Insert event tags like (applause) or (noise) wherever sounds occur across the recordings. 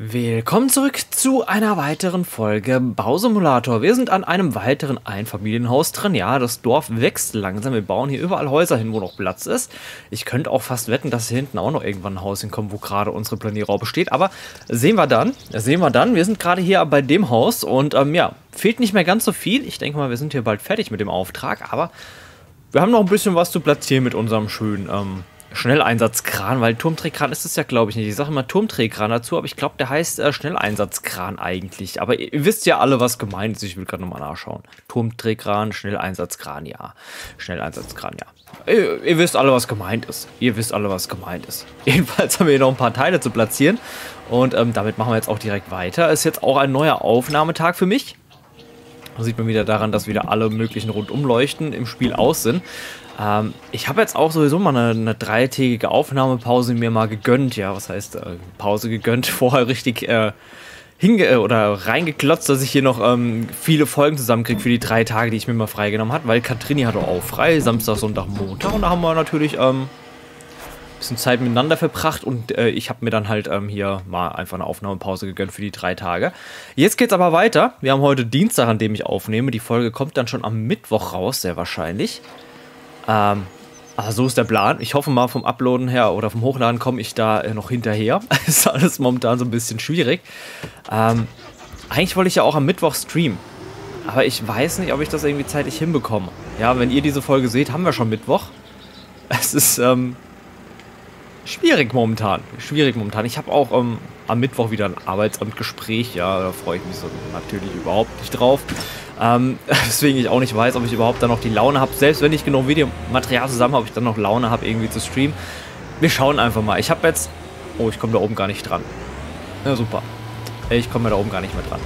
Willkommen zurück zu einer weiteren Folge Bausimulator. Wir sind an einem weiteren Einfamilienhaus drin. Ja, das Dorf wächst langsam. Wir bauen hier überall Häuser hin, wo noch Platz ist. Ich könnte auch fast wetten, dass hier hinten auch noch irgendwann ein Haus hinkommt, wo gerade unsere Planierraube steht. Aber sehen wir dann. Sehen wir dann. Wir sind gerade hier bei dem Haus und ähm, ja, fehlt nicht mehr ganz so viel. Ich denke mal, wir sind hier bald fertig mit dem Auftrag. Aber wir haben noch ein bisschen was zu platzieren mit unserem schönen ähm, Schnelleinsatzkran, weil Turmdrehkran ist es ja, glaube ich, nicht. Ich sage immer Turmdrehkran dazu, aber ich glaube, der heißt äh, Schnelleinsatzkran eigentlich. Aber ihr, ihr, wisst ja alle, was gemeint ist. Ich will gerade nochmal nachschauen. Turmdrehkran, Schnelleinsatzkran, ja. Schnelleinsatzkran, ja. Ihr, ihr, wisst alle, was gemeint ist. Ihr wisst alle, was gemeint ist. (laughs) Jedenfalls haben wir hier noch ein paar Teile zu platzieren. Und ähm, damit machen wir jetzt auch direkt weiter. Ist jetzt auch ein neuer Aufnahmetag für mich. Da sieht man wieder daran, dass wieder alle möglichen Rundumleuchten im Spiel aus sind. Ähm, ich habe jetzt auch sowieso mal eine, eine, dreitägige Aufnahmepause mir mal gegönnt. Ja, was heißt äh, Pause gegönnt? (laughs) Vorher richtig äh, hinge äh, oder reingeklotzt, dass ich hier noch ähm, viele Folgen zusammenkriege für die drei Tage, die ich mir mal freigenommen habe, weil Katrini hatte auch frei, Samstag, Sonntag, Montag und da haben wir natürlich ähm, ein bisschen Zeit miteinander verbracht und äh, ich habe mir dann halt ähm, hier mal einfach eine Aufnahmepause gegönnt für die drei Tage. Jetzt geht's aber weiter. Wir haben heute Dienstag, an dem ich aufnehme. Die Folge kommt dann schon am Mittwoch raus, sehr wahrscheinlich. Ähm, also so ist der Plan. Ich hoffe mal vom Uploaden her oder vom Hochladen komme ich da äh, noch hinterher. (laughs) ist alles momentan so ein bisschen schwierig. Ähm, eigentlich wollte ich ja auch am Mittwoch streamen. Aber ich weiß nicht, ob ich das irgendwie zeitlich hinbekomme. Ja, wenn ihr diese Folge seht, haben wir schon Mittwoch. (laughs) Es ist ähm, schwierig momentan. Schwierig momentan. Ich habe auch ähm, am Mittwoch wieder ein Arbeitsamtgespräch. Ja, da freue ich mich so natürlich überhaupt nicht drauf. Ähm, (laughs) deswegen ich auch nicht weiß, ob ich überhaupt dann noch die Laune habe. Selbst wenn ich genug Videomaterial zusammen habe, ob ich dann noch Laune habe, irgendwie zu streamen. Wir schauen einfach mal. Ich habe jetzt... Oh, ich komme da oben gar nicht dran. Ja, super. Ich komme da oben gar nicht mehr dran.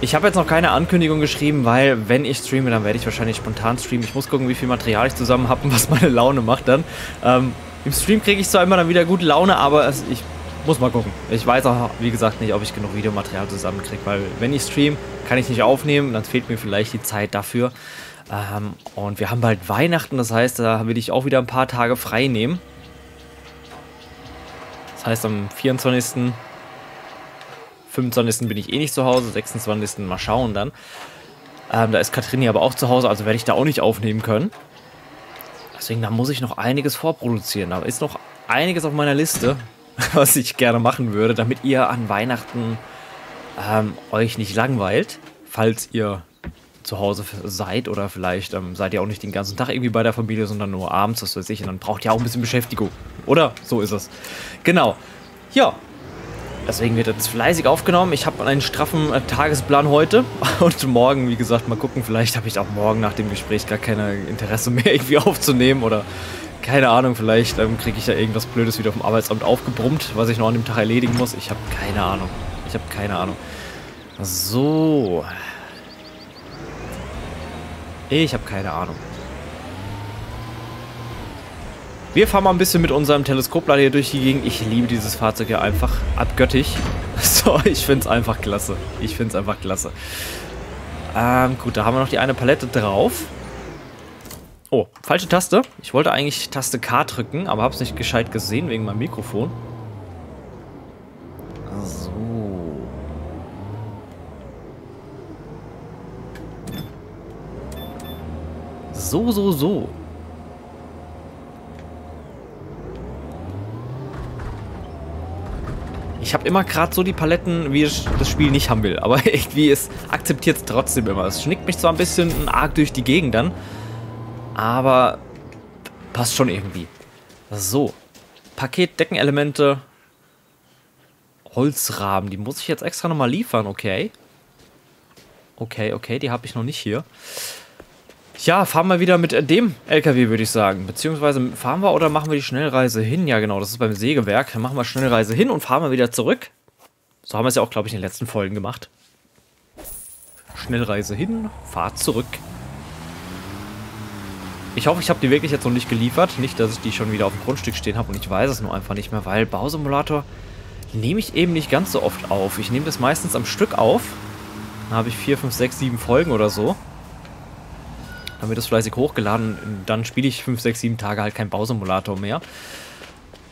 Ich habe jetzt noch keine Ankündigung geschrieben, weil wenn ich streame, dann werde ich wahrscheinlich spontan streamen. Ich muss gucken, wie viel Material ich zusammen habe und was meine Laune macht dann. Ähm, Im Stream kriege ich zwar immer dann wieder gute Laune, aber es, ich muss mal gucken. Ich weiß auch, wie gesagt, nicht, ob ich genug Videomaterial zusammenkriege, weil wenn ich stream, kann ich nicht aufnehmen, dann fehlt mir vielleicht die Zeit dafür. Ähm, und wir haben bald Weihnachten, das heißt, da will ich auch wieder ein paar Tage frei nehmen. Das heißt, am 24., 25. bin ich eh nicht zu Hause, 26. mal schauen dann. Ähm, da ist Katrini aber auch zu Hause, also werde ich da auch nicht aufnehmen können. Deswegen, da muss ich noch einiges vorproduzieren. Da ist noch einiges auf meiner Liste. (laughs) was ich gerne machen würde, damit ihr an Weihnachten ähm, euch nicht langweilt, falls ihr zu Hause seid oder vielleicht ähm, seid ihr auch nicht den ganzen Tag irgendwie bei der Familie, sondern nur abends, was weiß ich, und dann braucht ihr auch ein bisschen Beschäftigung. Oder? So ist es. Genau. Ja. Deswegen wird jetzt fleißig aufgenommen. Ich habe einen straffen äh, Tagesplan heute (laughs) und morgen, wie gesagt, mal gucken. Vielleicht habe ich auch morgen nach dem Gespräch gar kein Interesse mehr (laughs) irgendwie aufzunehmen oder keine Ahnung, vielleicht ähm, kriege ich ja irgendwas Blödes wieder vom Arbeitsamt aufgebrummt, was ich noch an dem Tag erledigen muss. Ich habe keine Ahnung. Ich habe keine Ahnung. So. Ich habe keine Ahnung. Wir fahren mal ein bisschen mit unserem Teleskoplader hier durch die Gegend. Ich liebe dieses Fahrzeug ja einfach abgöttig. (laughs) So, ich finde es einfach klasse. Ich finde es einfach klasse. Ähm, gut, da haben wir noch die eine Palette drauf. Oh, falsche Taste. Ich wollte eigentlich Taste K drücken, aber habe es nicht gescheit gesehen wegen meinem Mikrofon. So. So, so, so. Ich habe immer gerade so die Paletten, wie ich das Spiel nicht haben will. Aber (laughs) irgendwie, es akzeptiert es trotzdem immer. Es schnickt mich zwar ein bisschen arg durch die Gegend dann aber passt schon irgendwie. So, Paketdeckenelemente, Holzrahmen, die muss ich jetzt extra nochmal liefern, okay. Okay, okay, die habe ich noch nicht hier. Ja, fahren wir wieder mit dem LKW, würde ich sagen. Beziehungsweise fahren wir oder machen wir die Schnellreise hin? Ja, genau, das ist beim Sägewerk. Dann machen wir Schnellreise hin und fahren wir wieder zurück. So haben wir es ja auch, glaube ich, in den letzten Folgen gemacht. Schnellreise hin, Fahrt zurück. Ich hoffe, ich habe die wirklich jetzt noch nicht geliefert. Nicht, dass ich die schon wieder auf dem Grundstück stehen habe und ich weiß es nur einfach nicht mehr, weil Bausimulator nehme ich eben nicht ganz so oft auf. Ich nehme das meistens am Stück auf. Dann habe ich 4, 5, 6, 7 Folgen oder so. Dann wird das fleißig hochgeladen. Dann spiele ich 5, 6, 7 Tage halt kein Bausimulator mehr.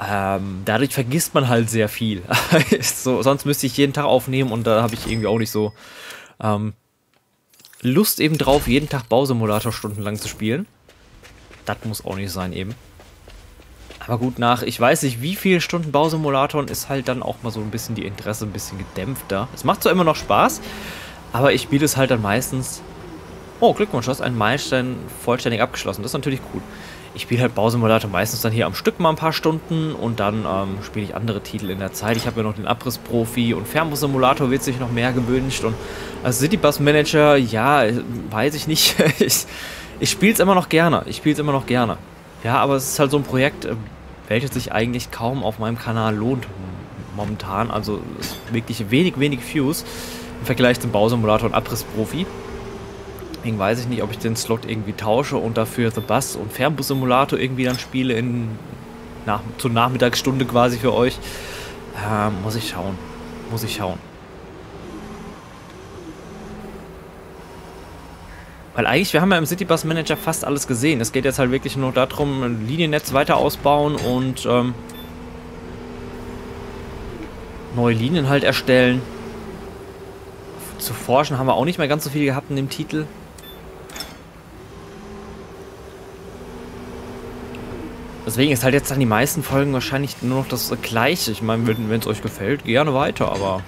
Ähm, dadurch vergisst man halt sehr viel. (laughs) so, sonst müsste ich jeden Tag aufnehmen und da habe ich irgendwie auch nicht so ähm, Lust eben drauf, jeden Tag Bausimulator stundenlang zu spielen. Das muss auch nicht sein eben. Aber gut, nach ich weiß nicht wie viele Stunden Bausimulatoren ist halt dann auch mal so ein bisschen die Interesse ein bisschen gedämpfter. Es macht zwar immer noch Spaß, aber ich spiele es halt dann meistens... Oh, Glückwunsch, du hast einen Meilenstein vollständig abgeschlossen. Das ist natürlich cool. Ich spiele halt Bausimulator meistens dann hier am Stück mal ein paar Stunden und dann ähm, spiele ich andere Titel in der Zeit. Ich habe ja noch den Abrissprofi und Fernbus-Simulator wird sich noch mehr gewünscht und als Citybus Manager, ja, weiß ich nicht. (laughs) ich ich spiele es immer noch gerne. Ich spiele es immer noch gerne. Ja, aber es ist halt so ein Projekt, äh, welches sich eigentlich kaum auf meinem Kanal lohnt momentan. Also wirklich wenig, wenig Views im Vergleich zum Bausimulator und Abrissprofi. Deswegen weiß ich nicht, ob ich den Slot irgendwie tausche und dafür The Bus und Fernbus Simulator irgendwie dann spiele in nach, zur Nachmittagsstunde quasi für euch. Ähm, muss ich schauen. Muss ich schauen. Weil eigentlich, wir haben ja im Citybus Manager fast alles gesehen. Es geht jetzt halt wirklich nur darum, ein Liniennetz weiter ausbauen und ähm, neue Linien halt erstellen. Zu forschen haben wir auch nicht mehr ganz so viel gehabt in dem Titel. Deswegen ist halt jetzt an die meisten Folgen wahrscheinlich nur noch das Gleiche. Ich meine, wenn es euch gefällt, gerne weiter, aber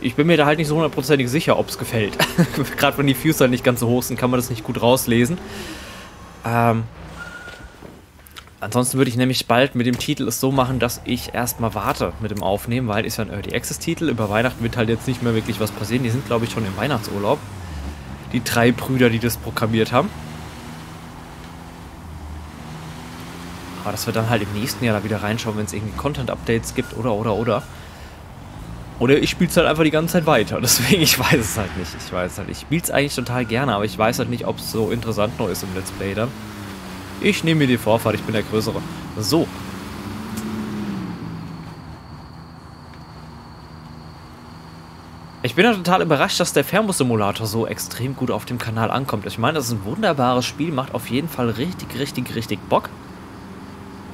ich bin mir da halt nicht so hundertprozentig sicher, ob es gefällt. (laughs) Gerade wenn die Views halt nicht ganz so hoch sind, kann man das nicht gut rauslesen. Ähm, ansonsten würde ich nämlich bald mit dem Titel es so machen, dass ich erstmal warte mit dem Aufnehmen, weil ist ja ein Early Access Titel. Über Weihnachten wird halt jetzt nicht mehr wirklich was passieren. Die sind, glaube ich, schon im Weihnachtsurlaub. Die drei Brüder, die das programmiert haben. Aber dass wir dann halt im nächsten Jahr da wieder reinschauen, wenn es irgendwie Content-Updates gibt oder, oder, oder. Oder ich spiele es halt einfach die ganze Zeit weiter. (laughs) Deswegen, ich weiß es halt nicht. Ich weiß halt. Ich spiele es eigentlich total gerne, aber ich weiß halt nicht, ob es so interessant noch ist im Let's Play dann. Ich nehme mir die Vorfahrt, ich bin der Größere. So. Ich bin ja total überrascht, dass der Fernbus-Simulator so extrem gut auf dem Kanal ankommt. Ich meine, das ist ein wunderbares Spiel, macht auf jeden Fall richtig, richtig, richtig Bock.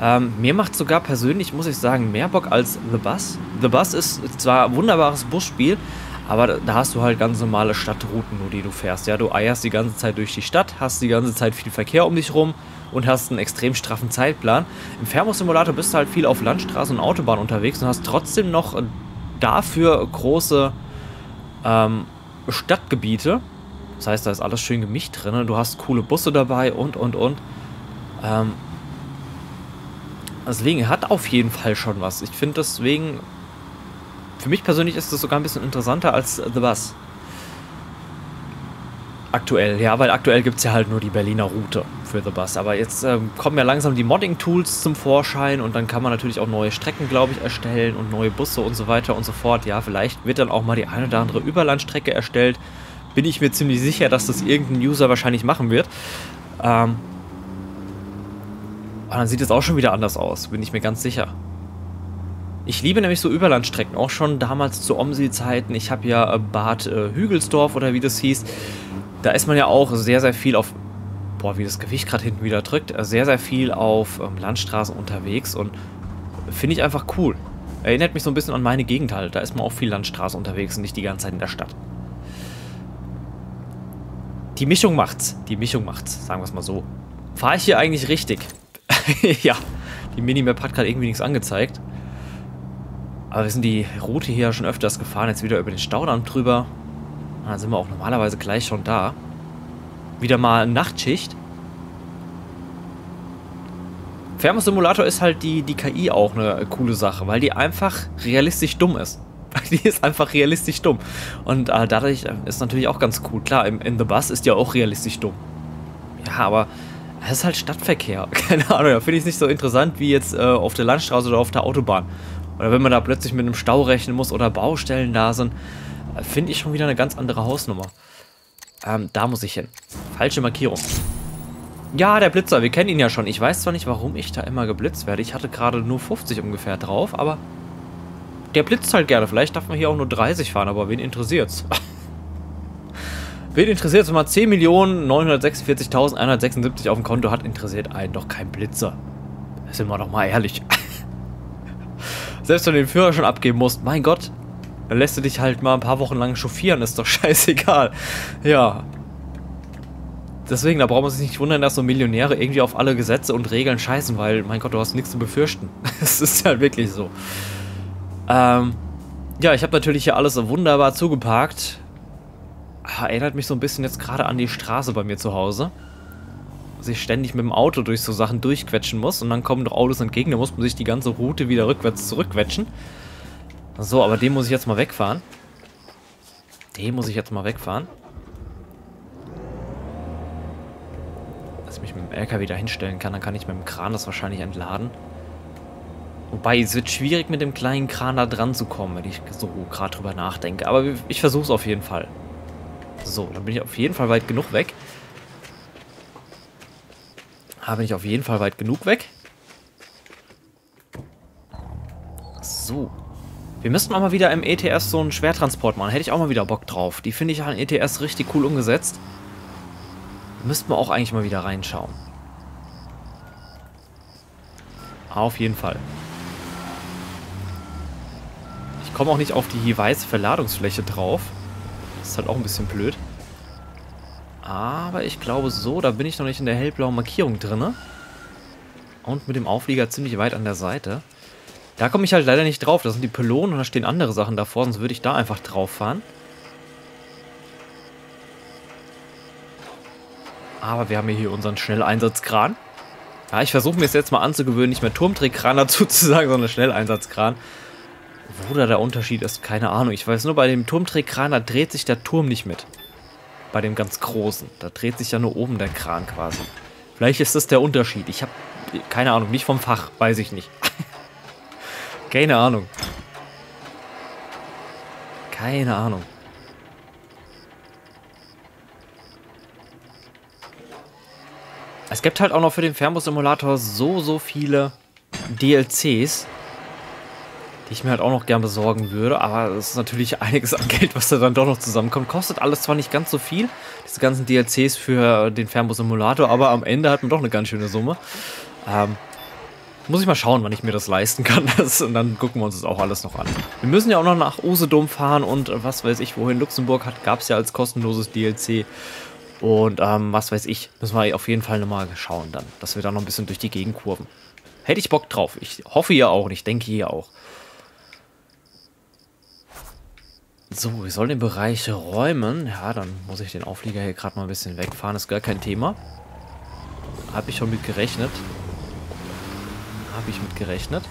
Ähm, mir macht sogar persönlich, muss ich sagen, mehr Bock als The Bus. The Bus ist zwar ein wunderbares Busspiel, aber da hast du halt ganz normale Stadtrouten, nur die du fährst. Ja, du eierst die ganze Zeit durch die Stadt, hast die ganze Zeit viel Verkehr um dich rum und hast einen extrem straffen Zeitplan. Im Fernbus-Simulator bist du halt viel auf Landstraßen und Autobahnen unterwegs und hast trotzdem noch dafür große ähm, Stadtgebiete. Das heißt, da ist alles schön gemischt drin. Du hast coole Busse dabei und, und, und. Ähm, Deswegen hat auf jeden Fall schon was. Ich finde deswegen, für mich persönlich ist das sogar ein bisschen interessanter als The Bus. Aktuell, ja, weil aktuell gibt es ja halt nur die Berliner Route für The Bus. Aber jetzt ähm, kommen ja langsam die Modding-Tools zum Vorschein und dann kann man natürlich auch neue Strecken, glaube ich, erstellen und neue Busse und so weiter und so fort. Ja, vielleicht wird dann auch mal die eine oder andere Überlandstrecke erstellt. Bin ich mir ziemlich sicher, dass das irgendein User wahrscheinlich machen wird. Ähm, aber dann sieht es auch schon wieder anders aus, bin ich mir ganz sicher. Ich liebe nämlich so Überlandstrecken, auch schon damals zu Omsi-Zeiten. Ich habe ja äh, Bad äh, Hügelsdorf oder wie das hieß. Da ist man ja auch sehr, sehr viel auf, boah, wie das Gewicht gerade hinten wieder drückt, äh, sehr, sehr viel auf ähm, Landstraßen unterwegs und finde ich einfach cool. Erinnert mich so ein bisschen an meine Gegend halt. Da ist man auch viel Landstraße unterwegs und nicht die ganze Zeit in der Stadt. Die Mischung macht's. Die Mischung macht's, sagen wir es mal so. Fahre ich hier eigentlich richtig? (laughs) ja, die Minimap hat gerade irgendwie nichts angezeigt. Aber wir sind die Route hier schon öfters gefahren, jetzt wieder über den Staudamm drüber. Und dann sind wir auch normalerweise gleich schon da. Wieder mal Nachtschicht. Fernbus Simulator ist halt die, die KI auch eine coole Sache, weil die einfach realistisch dumm ist. (laughs) Die ist einfach realistisch dumm. Und äh, dadurch ist natürlich auch ganz cool. Klar, im, in The Bus ist ja auch realistisch dumm. Ja, aber das ist halt Stadtverkehr. (laughs) Keine Ahnung, da finde ich es nicht so interessant wie jetzt äh, auf der Landstraße oder auf der Autobahn. Oder wenn man da plötzlich mit einem Stau rechnen muss oder Baustellen da sind, äh, finde ich schon wieder eine ganz andere Hausnummer. Ähm, da muss ich hin. Falsche Markierung. Ja, der Blitzer, wir kennen ihn ja schon. Ich weiß zwar nicht, warum ich da immer geblitzt werde. Ich hatte gerade nur 50 ungefähr drauf, aber der blitzt halt gerne. Vielleicht darf man hier auch nur 30 fahren, aber wen interessiert's? (laughs) Wen interessiert, wenn man 10.946.176 auf dem Konto hat, interessiert einen doch kein Blitzer. Sind wir doch mal ehrlich. (laughs) Selbst wenn du den Führer schon abgeben musst, mein Gott, dann lässt du dich halt mal ein paar Wochen lang chauffieren, ist doch (laughs) scheißegal. Ja. Deswegen, da braucht man sich nicht wundern, dass so Millionäre irgendwie auf alle Gesetze und Regeln scheißen, weil, mein Gott, du hast nichts zu befürchten. (laughs) Es ist halt wirklich so. Ähm, ja, ich habe natürlich hier alles wunderbar zugeparkt. Ah, erinnert mich so ein bisschen jetzt gerade an die Straße bei mir zu Hause. Dass ich ständig mit dem Auto durch so Sachen durchquetschen muss und dann kommen doch Autos entgegen, da muss man sich die ganze Route wieder rückwärts zurückquetschen. So, aber den muss ich jetzt mal wegfahren. Den muss ich jetzt mal wegfahren. Dass ich mich mit dem LKW da hinstellen kann, dann kann ich mit dem Kran das wahrscheinlich entladen. Wobei, es wird schwierig mit dem kleinen Kran da dran zu kommen, wenn ich so gerade drüber nachdenke. Aber ich versuche es auf jeden Fall. So, dann bin ich auf jeden Fall weit genug weg. Da bin ich auf jeden Fall weit genug weg. So. Wir müssten auch mal wieder im ETS so einen Schwertransport machen. Hätte ich auch mal wieder Bock drauf. Die finde ich halt in ETS richtig cool umgesetzt. Müssten wir auch eigentlich mal wieder reinschauen. Auf jeden Fall. Ich komme auch nicht auf die weiße Verladungsfläche drauf. Das ist halt auch ein bisschen blöd. Aber ich glaube so, da bin ich noch nicht in der hellblauen Markierung drin. Und mit dem Auflieger ziemlich weit an der Seite. Da komme ich halt leider nicht drauf. Das sind die Pylonen und da stehen andere Sachen davor, sonst würde ich da einfach drauf fahren. Aber wir haben hier unseren Schnelleinsatzkran. Ja, ich versuche mir jetzt mal anzugewöhnen, nicht mehr Turmdrehkran dazu (laughs) zu sagen, sondern Schnelleinsatzkran. Wo da der Unterschied ist, keine Ahnung. Ich weiß nur, bei dem Turmdrehkran, da dreht sich der Turm nicht mit. Bei dem ganz großen. Da dreht sich ja nur oben der Kran quasi. Vielleicht ist das der Unterschied. Ich habe keine Ahnung, nicht vom Fach, weiß ich nicht. (laughs) Keine Ahnung. Keine Ahnung. Es gibt halt auch noch für den Fernbus-Simulator so, so viele DLCs, die ich mir halt auch noch gern besorgen würde. Aber es ist natürlich (laughs) einiges an Geld, was da dann doch noch zusammenkommt. Kostet alles zwar nicht ganz so viel, diese ganzen DLCs für den Fernbus-Simulator, aber am Ende hat man doch eine ganz schöne Summe. Ähm, muss ich mal schauen, wann ich mir das leisten kann. (laughs) Das, und dann gucken wir uns das auch alles noch an. Wir müssen ja auch noch nach Usedom fahren und was weiß ich, wohin Luxemburg hat, gab es ja als kostenloses DLC. Und ähm, was weiß ich, müssen wir auf jeden Fall nochmal schauen dann, dass wir da noch ein bisschen durch die Gegend kurven. Hätte ich Bock drauf. Ich hoffe ihr auch und ich denke ihr auch. So, wir sollen den Bereich räumen. Ja, dann muss ich den Auflieger hier gerade mal ein bisschen wegfahren. ist gar kein Thema. Habe ich schon mit gerechnet habe ich mit gerechnet.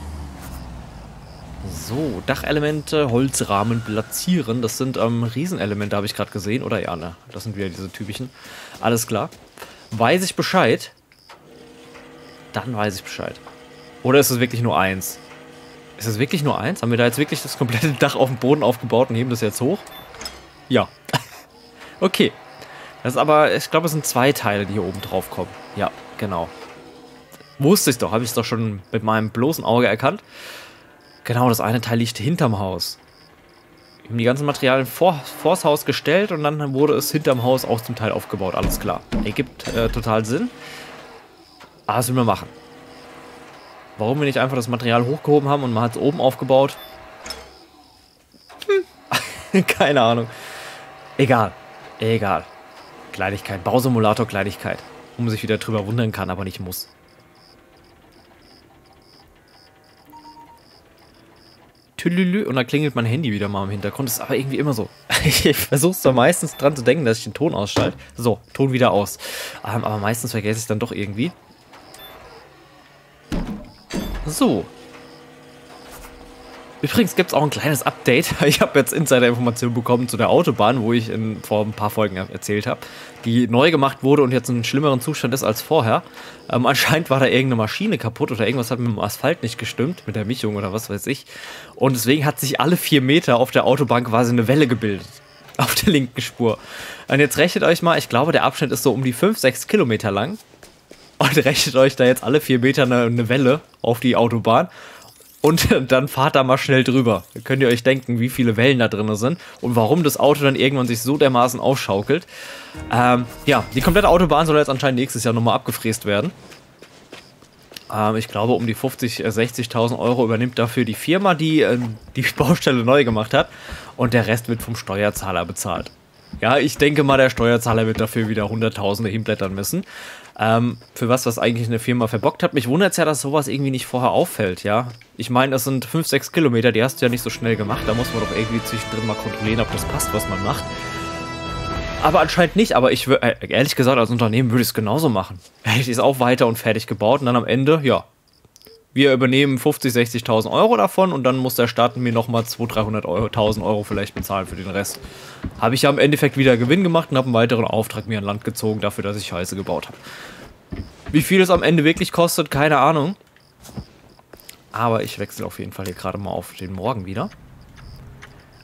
So, Dachelemente, Holzrahmen platzieren. Das sind ähm, Riesenelemente, habe ich gerade gesehen. Oder ja, ne? Das sind wieder diese typischen. Alles klar. Weiß ich Bescheid? Dann weiß ich Bescheid. Oder ist es wirklich nur eins? Ist es wirklich nur eins? Haben wir da jetzt wirklich das komplette (laughs) Dach auf dem Boden aufgebaut und heben das jetzt hoch? Ja. (laughs) okay. Das ist aber, ich glaube, es sind zwei Teile, die hier oben drauf kommen. Ja, genau. Wusste ich doch, habe ich es doch schon mit meinem bloßen Auge erkannt. Genau, das eine Teil liegt hinterm Haus. Wir haben die ganzen Materialien vor, vors Haus gestellt und dann wurde es hinterm Haus auch zum Teil aufgebaut. Alles klar. Ergibt äh, total Sinn. Aber was will man machen? Warum wir nicht einfach das Material hochgehoben haben und man hat es oben aufgebaut? Hm. (laughs) Keine Ahnung. Egal. Egal. Kleinigkeit. Bausimulator Kleinigkeit. Wo man sich wieder drüber wundern kann, aber nicht muss. Tülülü und dann klingelt mein Handy wieder mal im Hintergrund. Das ist aber irgendwie immer so. (laughs) Ich versuche zwar meistens dran zu denken, dass ich den Ton ausschalte. So, Ton wieder aus. Ähm, aber meistens vergesse ich es dann doch irgendwie. So, Übrigens gibt es auch ein kleines Update. (laughs) Ich habe jetzt Insider-Informationen bekommen zu der Autobahn, wo ich in, vor ein paar Folgen erzählt habe, die neu gemacht wurde und jetzt in einem schlimmeren Zustand ist als vorher. Ähm, (laughs) anscheinend war da irgendeine Maschine kaputt oder irgendwas hat mit dem Asphalt nicht gestimmt, mit der Mischung oder was weiß ich. Und deswegen hat sich alle vier Meter auf der Autobahn quasi eine Welle gebildet. (laughs) Auf der linken Spur. Und jetzt rechnet euch mal, ich glaube, der Abschnitt ist so um die 5, 6 Kilometer lang. Und rechnet euch da jetzt alle vier Meter eine, eine Welle auf die Autobahn und (laughs) dann fahrt da mal schnell drüber. Da könnt ihr euch denken, wie viele Wellen da drin sind und warum das Auto dann irgendwann sich so dermaßen aufschaukelt. Ähm, ja, die komplette Autobahn soll jetzt anscheinend nächstes Jahr nochmal abgefräst werden. Ähm, ich glaube, um die 50.000, 60.000 äh, Euro übernimmt dafür die Firma, die äh, die Baustelle neu gemacht hat. Und der Rest wird vom Steuerzahler bezahlt. Ja, ich denke mal, der Steuerzahler wird dafür wieder Hunderttausende hinblättern müssen. Ähm, für was, was eigentlich eine Firma verbockt hat. Mich wundert es ja, dass sowas irgendwie nicht vorher auffällt, ja. Ich meine, das sind 5, 6 Kilometer, die hast du ja nicht so schnell gemacht. Da muss man doch irgendwie zwischendrin mal kontrollieren, ob das passt, was man macht. Aber anscheinend nicht, aber ich würde, äh, ehrlich gesagt, als Unternehmen würde ich es genauso machen. Hätte ich es auch weiter und fertig gebaut und dann am Ende, ja, wir übernehmen 50, 60.000 Euro davon und dann muss der Staat mir nochmal 200, 300 Euro, 1000 Euro vielleicht bezahlen für den Rest. Habe ich ja im Endeffekt wieder Gewinn gemacht und habe einen weiteren Auftrag mir an Land gezogen dafür, dass ich Scheiße gebaut habe. Wie viel es am Ende wirklich kostet, keine Ahnung. Aber ich wechsle auf jeden Fall hier gerade mal auf den Morgen wieder.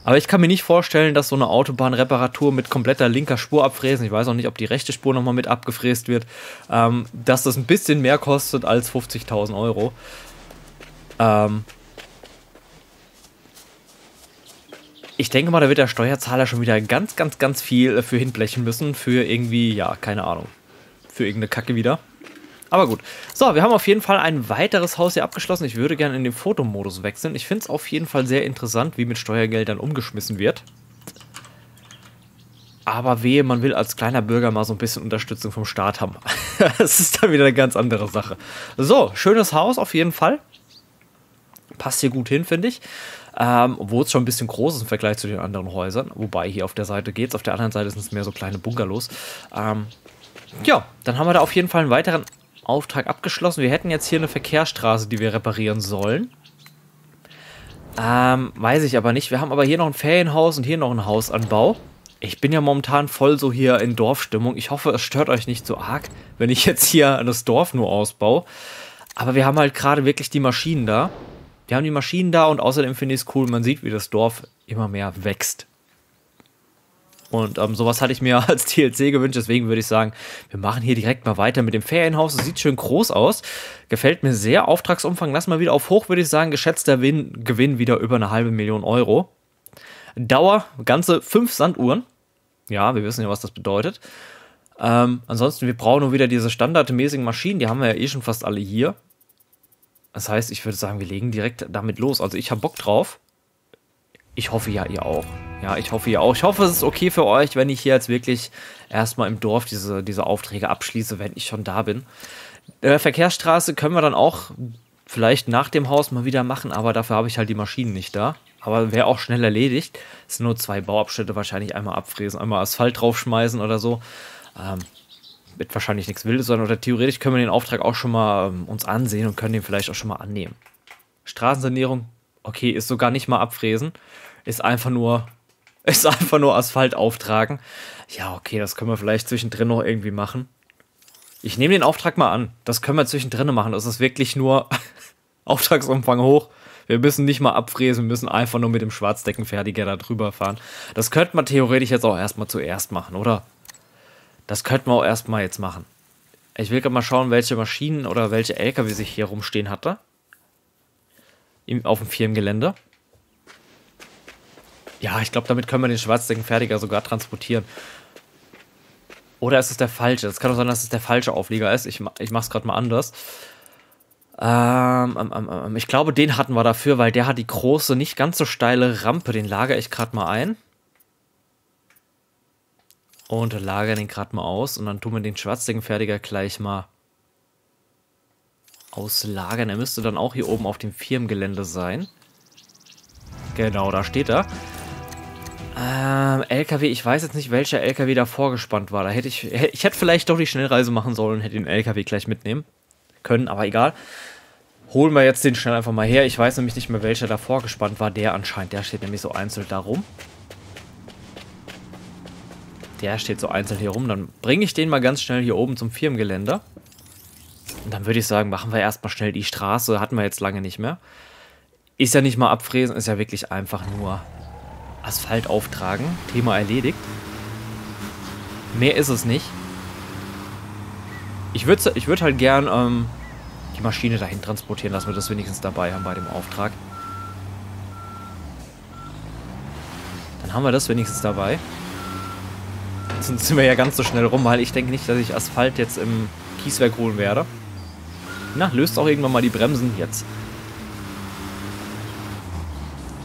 Aber ich kann mir nicht vorstellen, dass so eine Autobahnreparatur mit kompletter linker Spur abfräsen, ich weiß auch nicht, ob die rechte Spur nochmal mit abgefräst wird, ähm, dass das ein bisschen mehr kostet als 50.000 Euro. Ähm ich denke mal, da wird der Steuerzahler schon wieder ganz, ganz, ganz viel für hinblechen müssen, für irgendwie, ja, keine Ahnung, für irgendeine Kacke wieder. Aber gut. So, wir haben auf jeden Fall ein weiteres Haus hier abgeschlossen. Ich würde gerne in den Fotomodus wechseln. Ich finde es auf jeden Fall sehr interessant, wie mit Steuergeldern umgeschmissen wird. Aber wehe, man will als kleiner Bürger mal so ein bisschen Unterstützung vom Staat haben. (laughs) das ist dann wieder eine ganz andere Sache. So, schönes Haus auf jeden Fall. Passt hier gut hin, finde ich. Ähm, obwohl es schon ein bisschen groß ist im Vergleich zu den anderen Häusern. Wobei hier auf der Seite geht es, auf der anderen Seite sind es mehr so kleine Bungalows. Ähm, ja, dann haben wir da auf jeden Fall einen weiteren Auftrag abgeschlossen. Wir hätten jetzt hier eine Verkehrsstraße, die wir reparieren sollen. Ähm, weiß ich aber nicht. Wir haben aber hier noch ein Ferienhaus und hier noch ein Hausanbau. Ich bin ja momentan voll so hier in Dorfstimmung. Ich hoffe, es stört euch nicht so arg, wenn ich jetzt hier das Dorf nur ausbaue. Aber wir haben halt gerade wirklich die Maschinen da. Wir haben die Maschinen da und außerdem finde ich es cool, man sieht, wie das Dorf immer mehr wächst. Und ähm, sowas hatte ich mir (laughs) als TLC gewünscht, deswegen würde ich sagen, wir machen hier direkt mal weiter mit dem Ferienhaus. Es sieht schön groß aus, gefällt mir sehr. Auftragsumfang, lass mal wieder auf hoch, würde ich sagen. Geschätzter Gewinn, Gewinn wieder über eine halbe Million Euro. Dauer, ganze fünf Sanduhren. Ja, wir wissen ja, was das bedeutet. Ähm, ansonsten, wir brauchen nur wieder diese standardmäßigen Maschinen, die haben wir ja eh schon fast alle hier. Das heißt, ich würde sagen, wir legen direkt damit los. Also ich habe Bock drauf. Ich hoffe ja, ihr auch. Ja, ich hoffe ihr auch. Ich hoffe, es ist okay für euch, wenn ich hier jetzt wirklich erstmal im Dorf diese, diese Aufträge abschließe, wenn ich schon da bin. Äh, Verkehrsstraße können wir dann auch vielleicht nach dem Haus mal wieder machen, aber dafür habe ich halt die Maschinen nicht da. Aber wäre auch schnell erledigt. Es sind nur zwei Bauabschnitte, wahrscheinlich einmal abfräsen, einmal Asphalt draufschmeißen oder so. Ähm, wird wahrscheinlich nichts Wildes sein. Oder theoretisch können wir den Auftrag auch schon mal ähm, uns ansehen und können den vielleicht auch schon mal annehmen. Straßensanierung, okay, ist sogar nicht mal abfräsen. Ist einfach nur (laughs) ist einfach nur Asphalt auftragen. Ja, okay, das können wir vielleicht zwischendrin noch irgendwie machen. Ich nehme den Auftrag mal an. Das können wir zwischendrin machen. Das ist wirklich nur (laughs) Auftragsumfang hoch. Wir müssen nicht mal abfräsen, wir müssen einfach nur mit dem Schwarzdeckenfertiger da drüber fahren. Das könnte man theoretisch jetzt auch erstmal zuerst machen, oder? Das könnten wir auch erstmal jetzt machen. Ich will gerade mal schauen, welche Maschinen oder welche LKW sich hier rumstehen hatte. Auf dem Firmengelände. Ja, ich glaube, damit können wir den Schwarzdeckenfertiger sogar transportieren. Oder ist es der falsche? Das kann auch sein, dass es der falsche Auflieger ist. Ich, ich mache es gerade mal anders. Ähm, ähm, ähm, ich glaube, den hatten wir dafür, weil der hat die große, nicht ganz so steile Rampe. Den lagere ich gerade mal ein. Und lagere den gerade mal aus. Und dann tun wir den Schwarzdeckenfertiger gleich mal auslagern. Er müsste dann auch hier oben auf dem Firmengelände sein. Genau, da steht er. Ähm, LKW, ich weiß jetzt nicht, welcher LKW da vorgespannt war. Da hätte ich, ich hätte vielleicht doch die Schnellreise machen sollen, hätte den LKW gleich mitnehmen können, aber egal. Holen wir jetzt den schnell einfach mal her. Ich weiß nämlich nicht mehr, welcher da vorgespannt war. Der anscheinend, der steht nämlich so einzeln da rum. Der steht so einzeln hier rum. Dann bringe ich den mal ganz schnell hier oben zum Firmengelände. Und dann würde ich sagen, machen wir erstmal schnell die Straße. Hatten wir jetzt lange nicht mehr. Ist ja nicht mal abfräsen, ist ja wirklich einfach nur Asphalt auftragen. Thema erledigt. Mehr ist es nicht. Ich würde ich würd halt gern ähm, die Maschine dahin transportieren, dass wir das wenigstens dabei haben bei dem Auftrag. Dann haben wir das wenigstens dabei. Sonst sind wir ja ganz so schnell rum, weil ich denke nicht, dass ich Asphalt jetzt im Kieswerk holen werde. Na, löst auch irgendwann mal die Bremsen. Jetzt.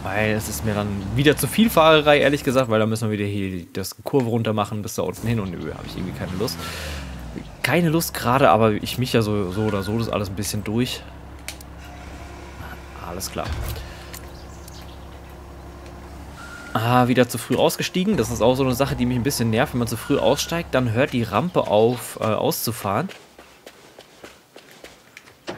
Weil es ist mir dann wieder zu viel Fahrerei, ehrlich gesagt, weil da müssen wir wieder hier das Kurve runter machen bis da unten hin und nö, habe ich irgendwie keine Lust. Keine Lust gerade, aber ich mich ja so, so oder so das alles ein bisschen durch. Alles klar. Ah, wieder zu früh ausgestiegen. Das ist auch so eine Sache, die mich ein bisschen nervt. Wenn man zu früh aussteigt, dann hört die Rampe auf, äh, auszufahren.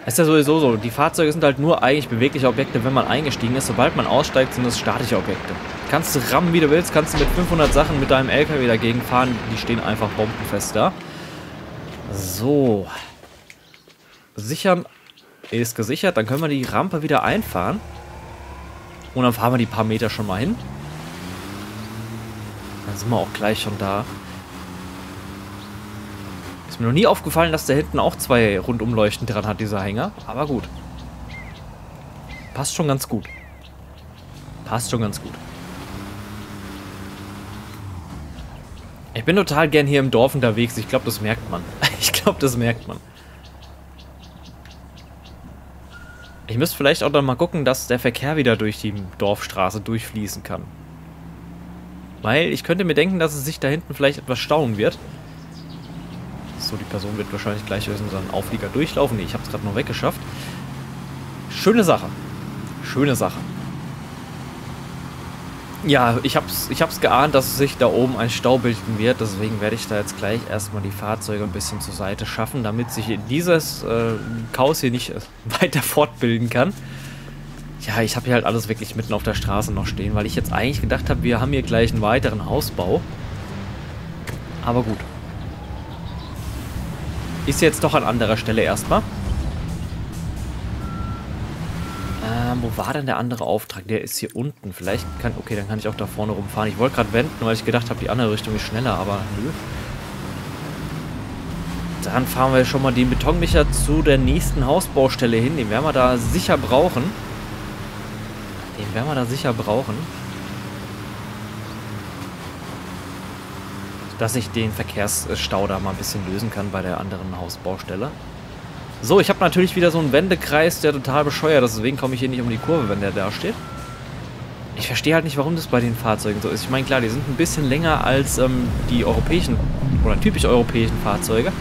Ist ja sowieso so. Die Fahrzeuge sind halt nur eigentlich bewegliche Objekte, wenn man eingestiegen ist. Sobald man aussteigt, sind es statische Objekte. Kannst du rammen, wie du willst. Kannst du mit 500 Sachen mit deinem LKW dagegen fahren. Die stehen einfach bombenfest da. So. Sichern ist gesichert. Dann können wir die Rampe wieder einfahren. Und dann fahren wir die paar Meter schon mal hin. Dann sind wir auch gleich schon da. Ist mir noch nie aufgefallen, dass der hinten auch zwei Rundumleuchten dran hat, dieser Hänger. Aber gut. Passt schon ganz gut. Passt schon ganz gut. Ich bin total gern hier im Dorf unterwegs. Ich glaube, (laughs) das merkt man. Ich glaube, das merkt man. Ich müsste vielleicht auch noch mal gucken, dass der Verkehr wieder durch die Dorfstraße durchfließen kann. Weil ich könnte mir denken, dass es sich da hinten vielleicht etwas stauen wird. So, die Person wird wahrscheinlich gleich unseren Auflieger durchlaufen. Nee, ich habe es gerade noch weggeschafft. Schöne Sache. Schöne Sache. Ja, ich hab's, ich hab's geahnt, dass sich da oben ein Stau bilden wird. Deswegen werde ich da jetzt gleich erstmal die Fahrzeuge ein bisschen zur Seite schaffen, damit sich dieses äh, Chaos hier nicht (laughs) weiter fortbilden kann. Ja, ich habe hier halt alles wirklich mitten auf der Straße noch stehen, weil ich jetzt eigentlich gedacht habe, wir haben hier gleich einen weiteren Hausbau. Aber gut. Ist jetzt doch an anderer Stelle erstmal. Ähm, wo war denn der andere Auftrag? Der ist hier unten. Vielleicht kann... Okay, dann kann ich auch da vorne rumfahren. Ich wollte gerade wenden, weil ich gedacht habe, die andere Richtung ist schneller, aber nö. Dann fahren wir schon mal den Betonmischer zu der nächsten Hausbaustelle hin. Den werden wir da sicher brauchen. Den werden wir da sicher brauchen. Dass ich den Verkehrsstau da mal ein bisschen lösen kann bei der anderen Hausbaustelle. So, ich habe natürlich wieder so einen Wendekreis, der total bescheuert ist. Deswegen komme ich hier nicht um die Kurve, wenn der da steht. Ich verstehe halt nicht, warum das bei den Fahrzeugen so ist. Ich meine, klar, die sind ein bisschen länger als ähm, die europäischen oder typisch europäischen Fahrzeuge.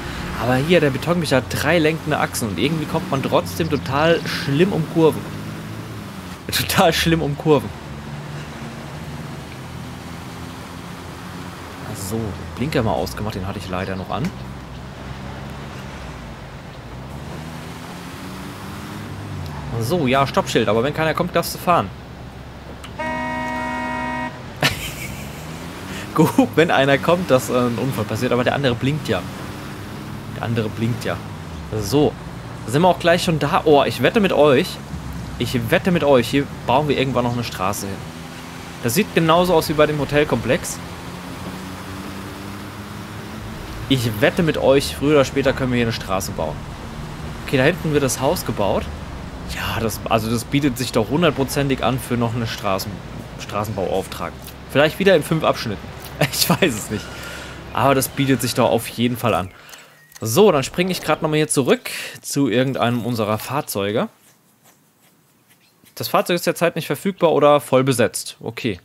Aber hier, der Betonmischer hat drei lenkende Achsen und irgendwie kommt man trotzdem total schlimm um Kurven. (laughs) Total schlimm um Kurven. So, Blinker mal ausgemacht, den hatte ich leider noch an. So, ja, Stoppschild, aber wenn keiner kommt, darfst du fahren. (laughs) Gut, wenn einer kommt, dass äh, ein Unfall passiert, aber der andere blinkt ja. Der andere blinkt ja. So, sind wir auch gleich schon da. Oh, ich wette mit euch, ich wette mit euch, hier bauen wir irgendwann noch eine Straße hin. Das sieht genauso aus wie bei dem Hotelkomplex. Ich wette mit euch, früher oder später können wir hier eine Straße bauen. Okay, da hinten wird das Haus gebaut. Ja, das, also das bietet sich doch hundertprozentig an für noch einen Straßen, Straßenbauauftrag. Vielleicht wieder in fünf Abschnitten. (laughs) Ich weiß es nicht. Aber das bietet sich doch auf jeden Fall an. So, dann springe ich gerade nochmal hier zurück zu irgendeinem unserer Fahrzeuge. Das Fahrzeug ist derzeit nicht verfügbar oder voll besetzt. Okay.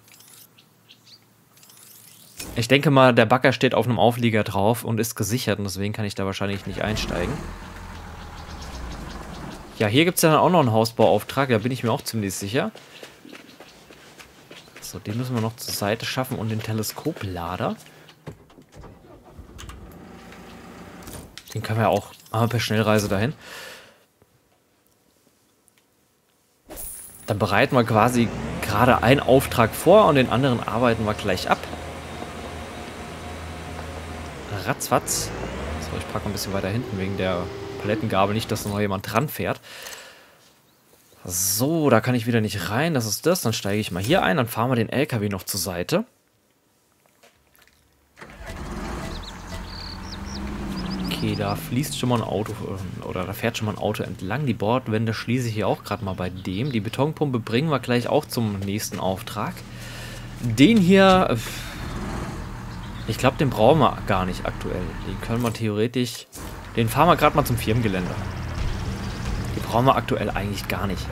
Ich denke mal, der Bagger steht auf einem Auflieger drauf und ist gesichert und deswegen kann ich da wahrscheinlich nicht einsteigen. Ja, hier gibt es ja dann auch noch einen Hausbauauftrag, da bin ich mir auch ziemlich sicher. So, den müssen wir noch zur Seite schaffen und den Teleskoplader. Den können wir auch ah, per Schnellreise dahin. Dann bereiten wir quasi gerade einen Auftrag vor und den anderen arbeiten wir gleich ab. Ratzfatz. So, ich packe ein bisschen weiter hinten wegen der Palettengabel, nicht, dass noch jemand dran fährt. So, da kann ich wieder nicht rein, das ist das. Dann steige ich mal hier ein, dann fahren wir den LKW noch zur Seite. Okay, da fließt schon mal ein Auto, äh, oder da fährt schon mal ein Auto entlang. Die Bordwände schließe ich hier auch gerade mal bei dem. Die Betonpumpe bringen wir gleich auch zum nächsten Auftrag. Den hier, äh, ich glaube, den brauchen wir gar nicht aktuell. Den können wir theoretisch, den fahren wir gerade mal zum Firmengelände. brauchen wir aktuell eigentlich gar nicht.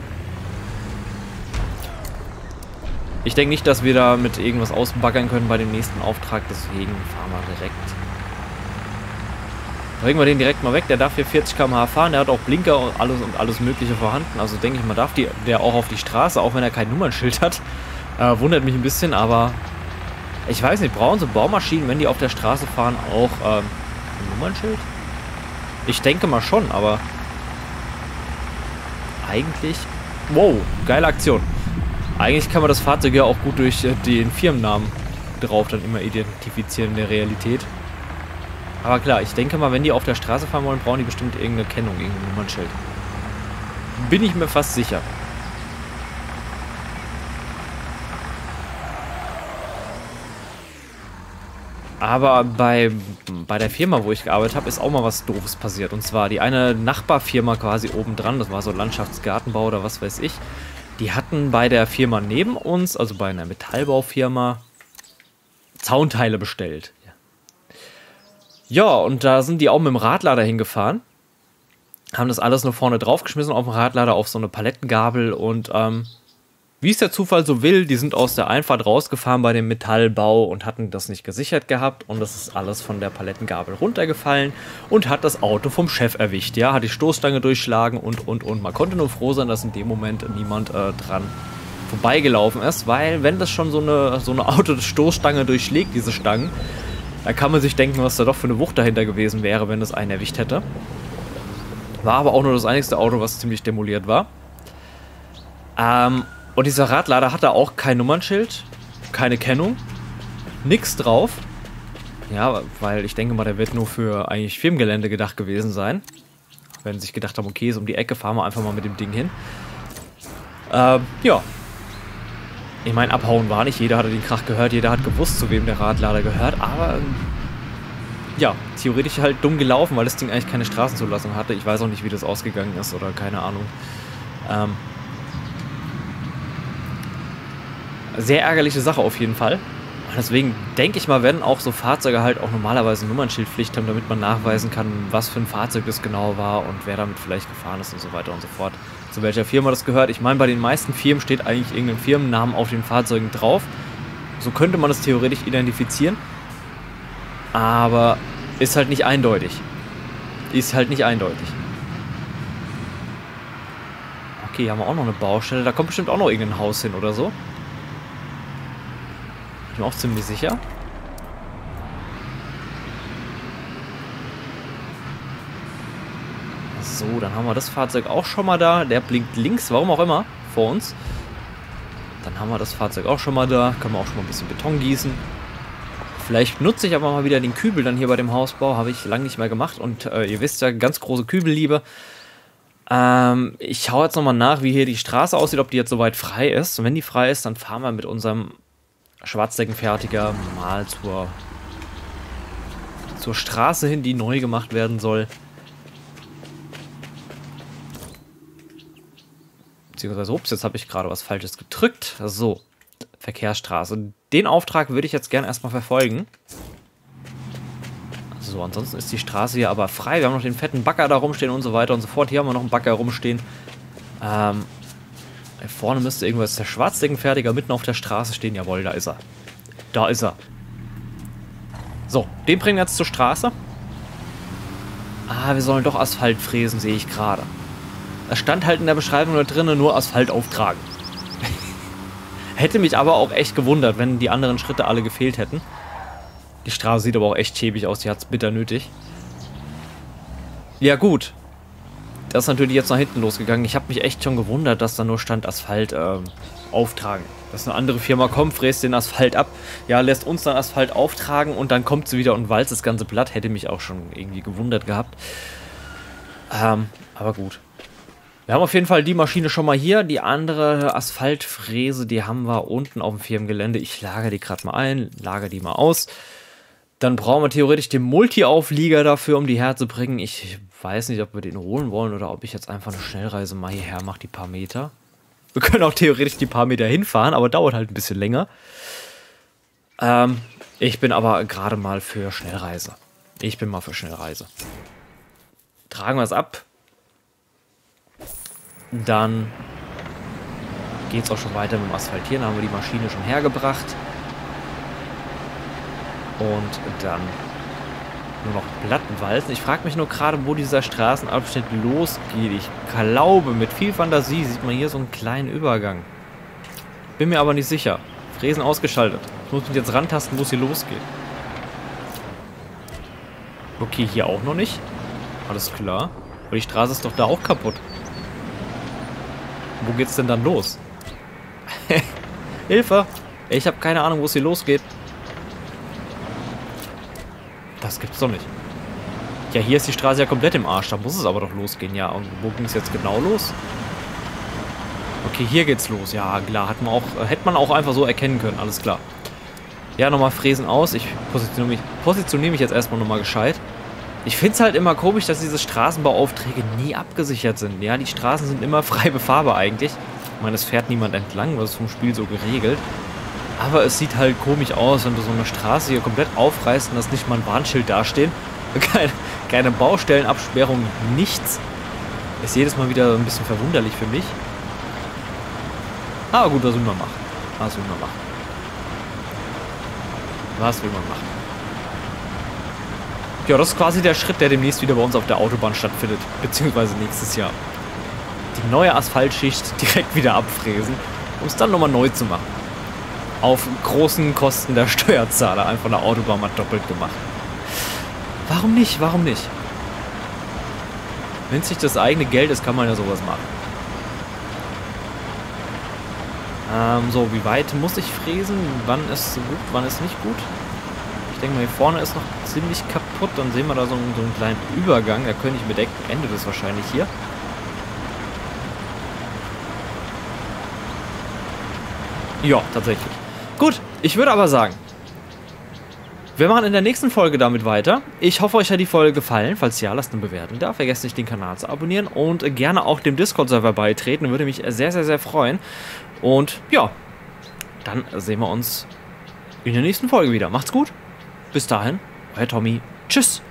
Ich denke nicht, dass wir da mit irgendwas ausbaggern können bei dem nächsten Auftrag, deswegen fahren wir direkt. Bringen wir den direkt mal weg, der darf hier 40 km/h fahren, der hat auch Blinker und alles und alles mögliche vorhanden, also denke ich mal, darf die, der auch auf die Straße, auch wenn er kein Nummernschild hat. Äh, wundert mich ein bisschen, aber ich weiß nicht, brauchen so Baumaschinen, wenn die auf der Straße fahren, auch ähm, ein Nummernschild? Ich denke mal schon, aber eigentlich... Wow, geile Aktion. Eigentlich kann man das Fahrzeug ja auch gut durch äh, den Firmennamen drauf dann immer identifizieren in der Realität. Aber klar, ich denke mal, wenn die auf der Straße fahren wollen, brauchen die bestimmt irgendeine Kennung, irgendein Nummernschild. Bin ich mir fast sicher. Aber bei, bei der Firma, wo ich gearbeitet habe, ist auch mal was Doofes passiert. Und zwar die eine Nachbarfirma quasi obendran, das war so Landschaftsgartenbau oder was weiß ich, die hatten bei der Firma neben uns, also bei einer Metallbaufirma, Zaunteile bestellt. Ja, und da sind die auch mit dem Radlader hingefahren. Haben das alles nur vorne draufgeschmissen auf dem Radlader auf so eine Palettengabel und ähm, wie es der Zufall so will, die sind aus der Einfahrt rausgefahren bei dem Metallbau und hatten das nicht gesichert gehabt und das ist alles von der Palettengabel runtergefallen und hat das Auto vom Chef erwischt. Ja, hat die Stoßstange durchschlagen und und und. Man konnte nur froh sein, dass in dem Moment niemand äh, dran vorbeigelaufen ist, weil wenn das schon so eine, so eine Autostoßstange durchschlägt, diese Stangen, dann kann man sich denken, was da doch für eine Wucht dahinter gewesen wäre, wenn das einen erwischt hätte. War aber auch nur das einzige Auto, was ziemlich demoliert war. Ähm, und dieser Radlader hatte auch kein Nummernschild, keine Kennung, nichts drauf. Ja, weil ich denke mal, der wird nur für eigentlich Firmengelände gedacht gewesen sein. Wenn sie sich gedacht haben, okay, ist um die Ecke, fahren wir einfach mal mit dem Ding hin. Ähm, ja. Ich meine, abhauen war nicht. Jeder hatte den Krach gehört, jeder hat gewusst, zu wem der Radlader gehört. Aber ja, theoretisch halt dumm gelaufen, weil das Ding eigentlich keine Straßenzulassung hatte. Ich weiß auch nicht, wie das ausgegangen ist oder keine Ahnung. Ähm, sehr ärgerliche Sache auf jeden Fall. Und deswegen denke ich mal, werden auch so Fahrzeuge halt auch normalerweise Nummernschildpflicht haben, damit man nachweisen kann, was für ein Fahrzeug das genau war und wer damit vielleicht gefahren ist und so weiter und so fort. Zu welcher Firma das gehört. Ich meine, bei den meisten Firmen steht eigentlich irgendein Firmennamen auf den Fahrzeugen drauf. So könnte man es theoretisch identifizieren. Aber ist halt nicht eindeutig. Ist halt nicht eindeutig. Okay, hier haben wir auch noch eine Baustelle. Da kommt bestimmt auch noch irgendein Haus hin oder so mir auch ziemlich sicher. So, dann haben wir das Fahrzeug auch schon mal da. Der blinkt links, warum auch immer, vor uns. Dann haben wir das Fahrzeug auch schon mal da. Können wir auch schon mal ein bisschen Beton gießen. Vielleicht nutze ich aber mal wieder den Kübel dann hier bei dem Hausbau. Habe ich lange nicht mehr gemacht. Und äh, ihr wisst ja, ganz große Kübelliebe. Ähm, ich schaue jetzt nochmal nach, wie hier die Straße aussieht, ob die jetzt soweit frei ist. Und wenn die frei ist, dann fahren wir mit unserem Schwarzdeckenfertiger mal zur, zur Straße hin, die neu gemacht werden soll. Beziehungsweise, ups, jetzt habe ich gerade was Falsches gedrückt. So, Verkehrsstraße. Den Auftrag würde ich jetzt gerne erstmal verfolgen. So, ansonsten ist die Straße hier aber frei. Wir haben noch den fetten Bagger da rumstehen und so weiter und so fort. Hier haben wir noch einen Bagger rumstehen. Ähm, vorne müsste irgendwas der Schwarzdeckenfertiger mitten auf der Straße stehen. Jawohl, da ist er. Da ist er. So, den bringen wir jetzt zur Straße. Ah, wir sollen doch Asphalt fräsen, sehe ich gerade. Es stand halt in der Beschreibung da drinnen nur Asphalt auftragen. (laughs) Hätte mich aber auch echt gewundert, wenn die anderen Schritte alle gefehlt hätten. Die Straße sieht aber auch echt schäbig aus, die hat es bitter nötig. Ja gut, das ist natürlich jetzt nach hinten losgegangen. Ich habe mich echt schon gewundert, dass da nur stand Asphalt ähm, auftragen. Dass eine andere Firma kommt, fräst den Asphalt ab, ja, lässt uns dann Asphalt auftragen und dann kommt sie wieder und walzt das ganze Blatt. Hätte mich auch schon irgendwie gewundert gehabt. Ähm, aber gut. Wir haben auf jeden Fall die Maschine schon mal hier. Die andere Asphaltfräse, die haben wir unten auf dem Firmengelände. Ich lagere die gerade mal ein, lagere die mal aus. Dann brauchen wir theoretisch den Multi-Auflieger dafür, um die herzubringen. Ich weiß nicht, ob wir den holen wollen oder ob ich jetzt einfach eine Schnellreise mal hierher mache, die paar Meter. Wir können auch theoretisch die paar Meter hinfahren, aber dauert halt ein bisschen länger. Ähm, ich bin aber gerade mal für Schnellreise. Ich bin mal für Schnellreise. Tragen wir es ab. dann geht es auch schon weiter mit dem Asphaltieren. Da haben wir die Maschine schon hergebracht. Und dann nur noch Plattenwalzen. Ich frage mich nur gerade, wo dieser Straßenabschnitt losgeht. Ich glaube, mit viel Fantasie sieht man hier so einen kleinen Übergang. Bin mir aber nicht sicher. Fräsen ausgeschaltet. Ich muss mich jetzt rantasten, wo es hier losgeht. Okay, hier auch noch nicht. Alles klar. Aber die Straße ist doch da auch kaputt. Wo geht's denn dann los? (laughs) Hilfe! Ich habe keine Ahnung, wo es hier losgeht. Das gibt's doch nicht. Ja, hier ist die Straße ja komplett im Arsch. Da muss es aber doch losgehen. Ja, und wo ging es jetzt genau los? Okay, hier geht's los. Ja, klar. Hat man auch, äh, hätte man auch einfach so erkennen können. Alles klar. Ja, nochmal fräsen aus. Ich positioniere mich, positioniere mich jetzt erstmal nochmal gescheit. Ich finde es halt immer komisch, dass diese Straßenbauaufträge nie abgesichert sind. Ja, die Straßen sind immer (laughs) frei befahrbar eigentlich. Ich meine, es fährt niemand entlang, das ist vom Spiel so geregelt. Aber es sieht halt komisch aus, wenn du so eine Straße hier komplett aufreißt und das nicht mal ein Warnschild dastehen. (laughs) Keine, keine Baustellenabsperrung, nichts. Ist jedes Mal wieder ein bisschen verwunderlich für mich. Aber gut, was will man machen? Was will man machen? Was will man machen? Ja, das ist quasi der Schritt, der demnächst wieder bei uns auf der Autobahn stattfindet. Beziehungsweise nächstes Jahr. Die neue Asphaltschicht (laughs) direkt wieder abfräsen, um es dann nochmal neu zu machen. Auf großen Kosten der Steuerzahler einfach eine Autobahn mal doppelt gemacht. Warum nicht? Warum nicht? Wenn es nicht das eigene Geld ist, kann man ja sowas machen. Ähm, so, wie weit muss ich fräsen? Wann ist gut, wann ist nicht gut? Ich denke mal, hier vorne ist noch ziemlich kaputt. Dann sehen wir da so einen, so einen kleinen Übergang. Da könnte ich mir denken, endet es wahrscheinlich hier. Ja, tatsächlich. Gut, ich würde aber sagen, wir machen in der nächsten Folge damit weiter. Ich hoffe, euch hat die Folge gefallen. Falls ja, lasst eine Bewertung da. Vergesst nicht, den Kanal zu abonnieren und gerne auch dem Discord-Server beitreten. Würde mich sehr, sehr, sehr freuen. Und ja, dann sehen wir uns in der nächsten Folge wieder. Macht's gut. Bis dahin, euer Tommy. Tschüss.